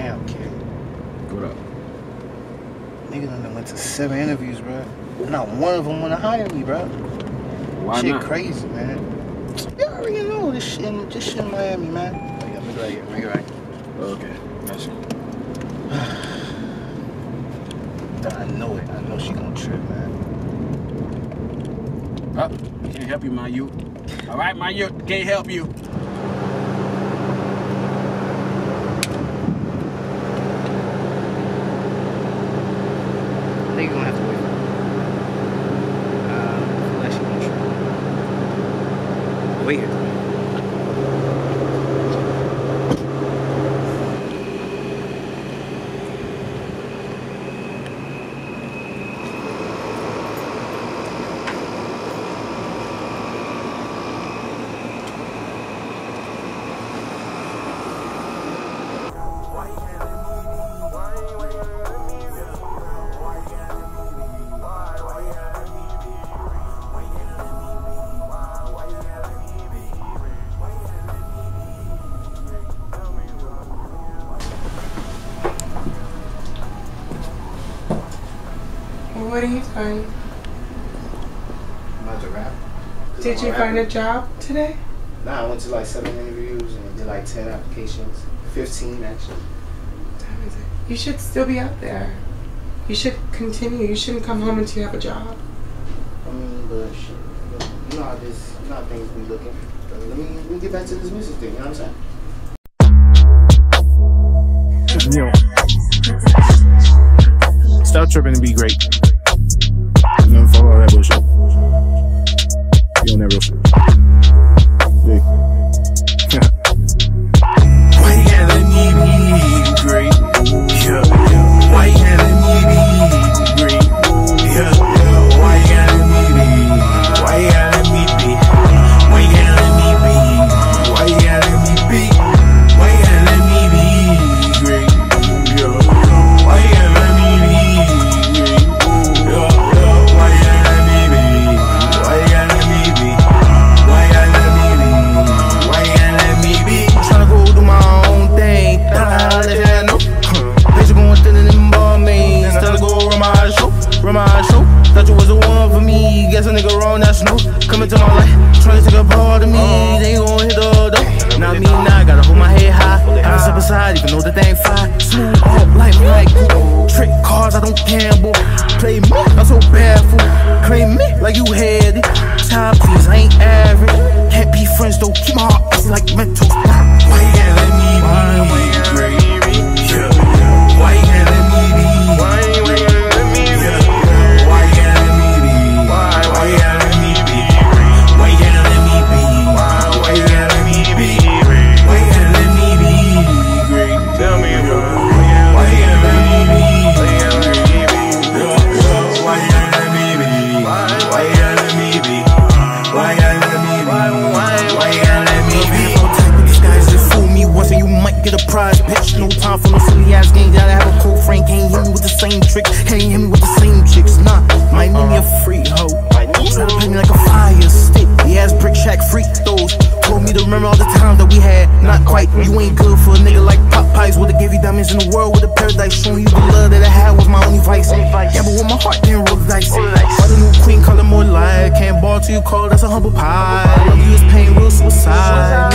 Man, okay. What up? Nigga done went to seven interviews, bro. Not one of them wanna hire me, bro. Why shit not? crazy, man. You already know this shit, in, this shit in Miami, man. Oh, yeah, make it right here, make it right. Oh, okay, got you. I know it. I know she gonna trip, man. Oh, can't help you, my youth. All right, my youth, can't help you. Nigga gonna have to wait. Uh, unless she gonna trip. Wait What are you doing? I'm about to rap. Did you find a job today? Nah, I went to like seven interviews and did like ten applications. Fifteen actually. Time is it? You should still be out there. You should continue. You shouldn't come home until you have a job. I mean, but shit, you know how this, you know how things be looking. But let me, let me get back to this music thing. You know what I'm saying? Yo. Stop tripping and be great. You that bullshit. You on that real shit. Guess a nigga wrong, that's no. Coming to my life, tryna take a part of me. They gon' hit the door. Not me, now. Gotta hold my head high. A step aside, even though the thing fly. Smooth up like like Trick cards, I don't gamble. Play me, I'm so bad fool. Claim me like you had it. Top please, I ain't average. Can't be friends though. Keep my heart like mental. Bitch, no time for no silly ass games. Gotta have a cold friend, can't hit me with the same trick, can't hit me with the same chicks. Nah, might need me a free hoe. Try to play me like a fire stick. The ass brick shack freak those. Told me to remember all the times that we had. Not quite, you ain't good for a nigga like Popeyes. Would've give you diamonds in the world with a paradise. Showing you the love that I had was my only vice. Yeah, but with my heart, didn't roll the dice. Why the new queen it more life? Can't ball till you call, that's a humble pie. Love you is pain, real suicide.